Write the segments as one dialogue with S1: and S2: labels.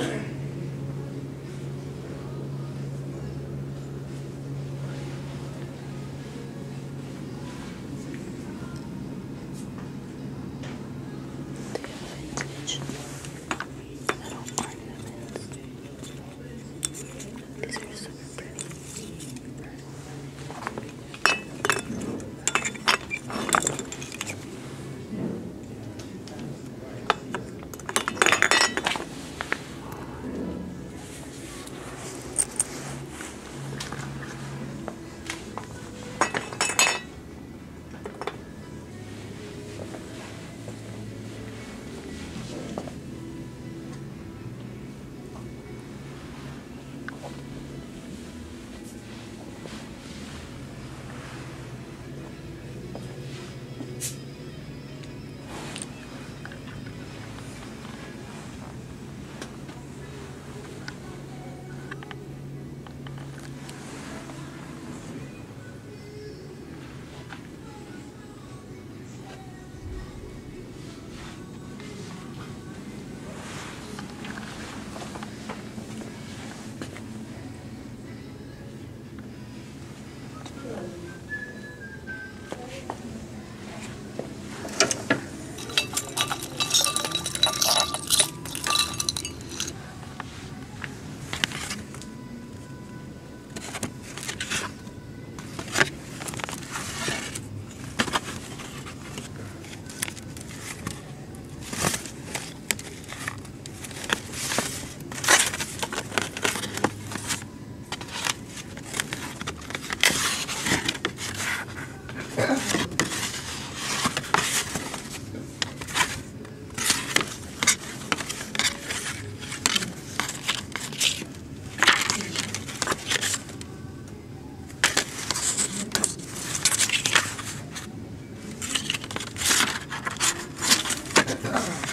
S1: Amen. あ
S2: あ。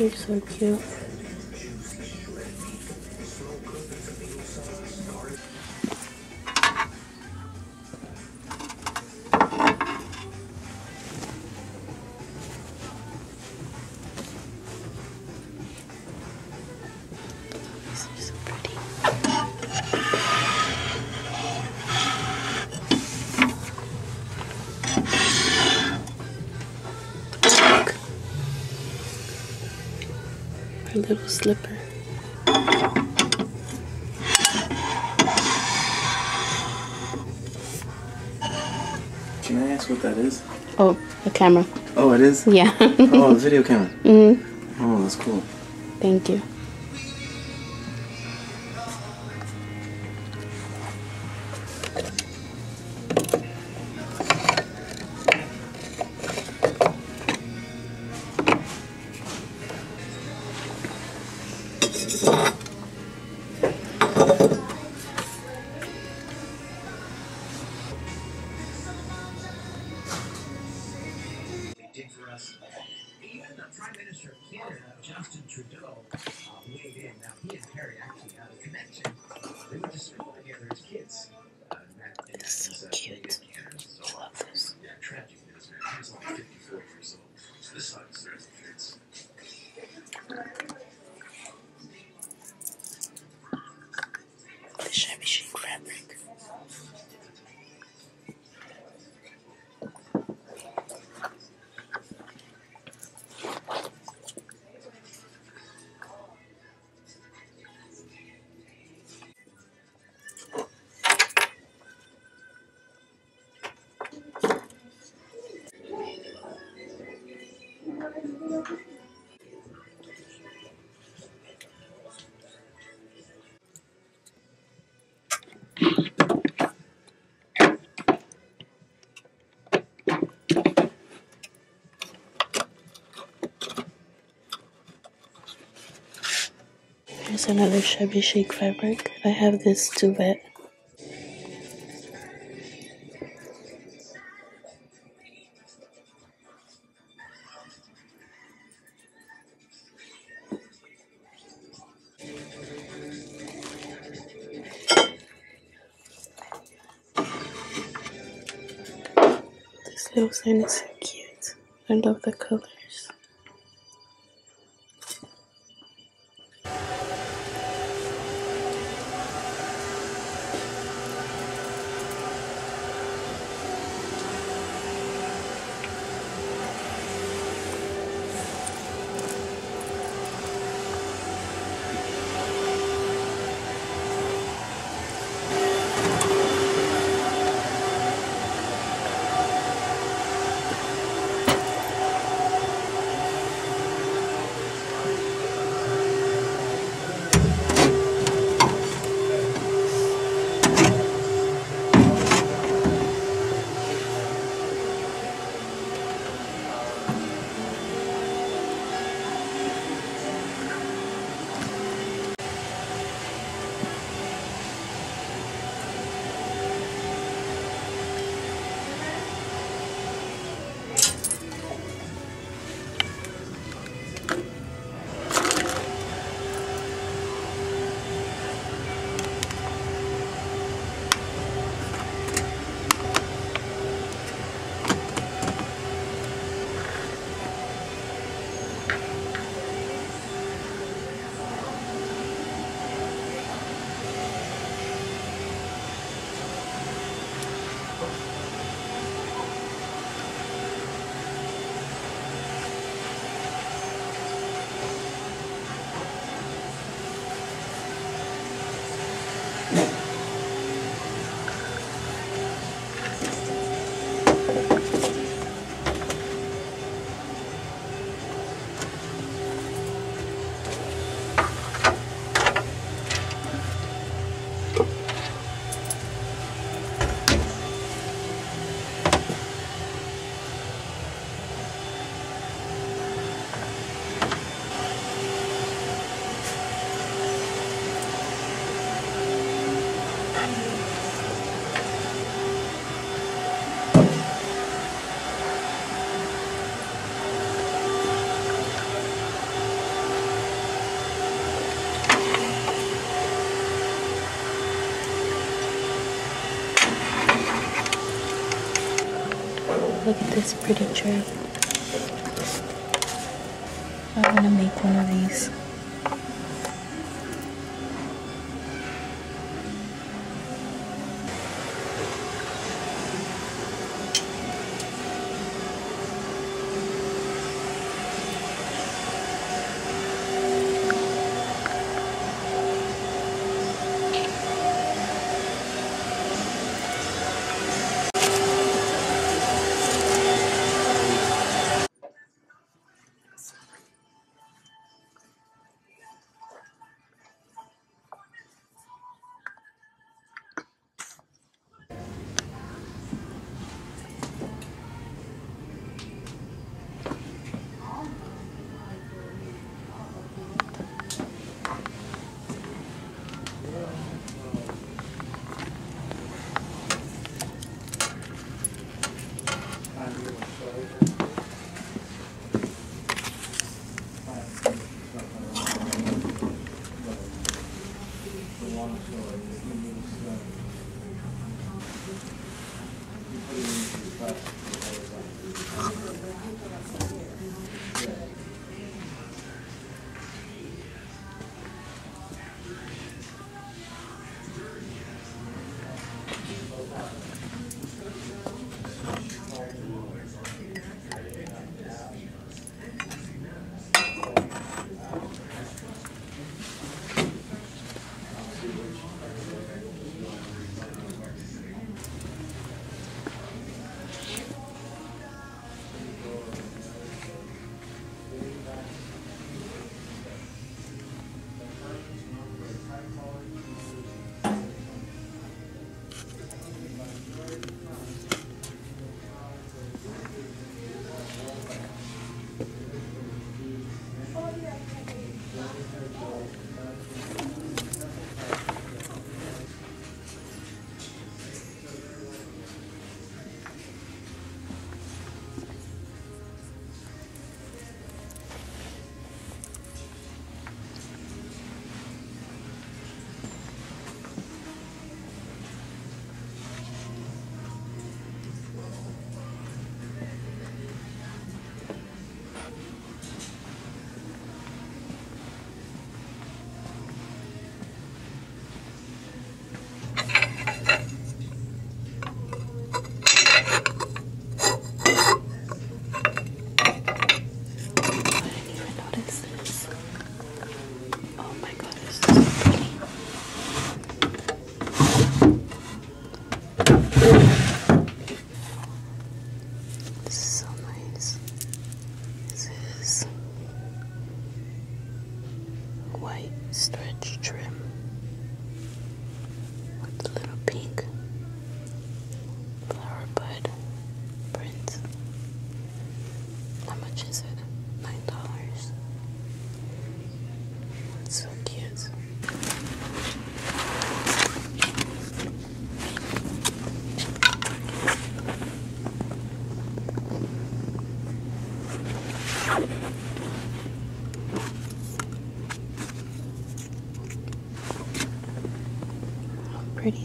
S1: They're so cute. Little slipper.
S3: Can I ask what that is?
S1: Oh, a camera.
S3: Oh, it is?
S1: Yeah.
S3: Oh, the video camera.
S1: Mm hmm
S3: Oh, that's cool.
S1: Thank you. Here's another shabby chic fabric. I have this duvet. This little sign is so cute. I love the colors. Look at this pretty tray. I'm gonna make one of these.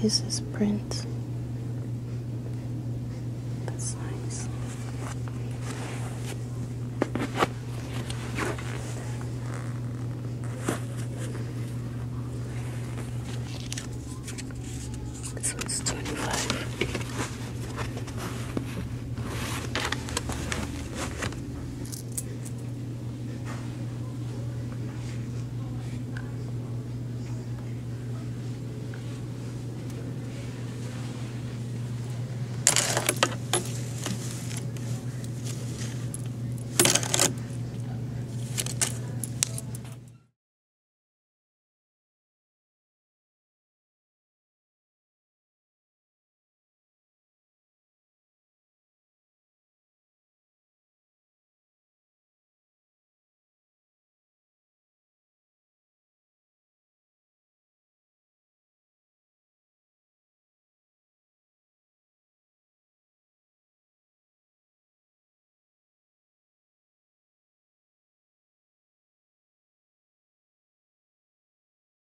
S1: kisses print.